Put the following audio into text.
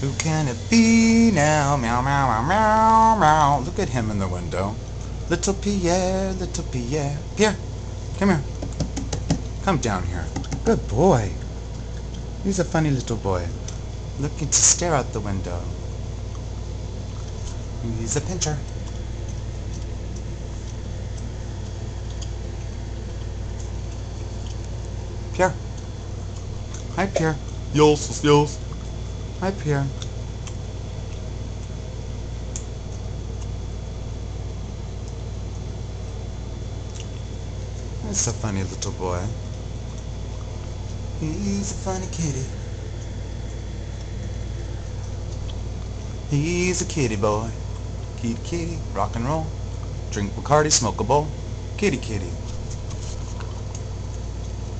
Who can it be now? Meow, meow, meow, meow, meow. Look at him in the window. Little Pierre, little Pierre. Pierre, come here. Come down here. Good boy. He's a funny little boy. Looking to stare out the window. He's a pincher. Pierre. Hi, Pierre. Yes, yes. Hi, Pierre. That's a funny little boy. He's a funny kitty. He's a kitty boy. Kitty kitty, rock and roll. Drink Bacardi, smoke a bowl. Kitty kitty,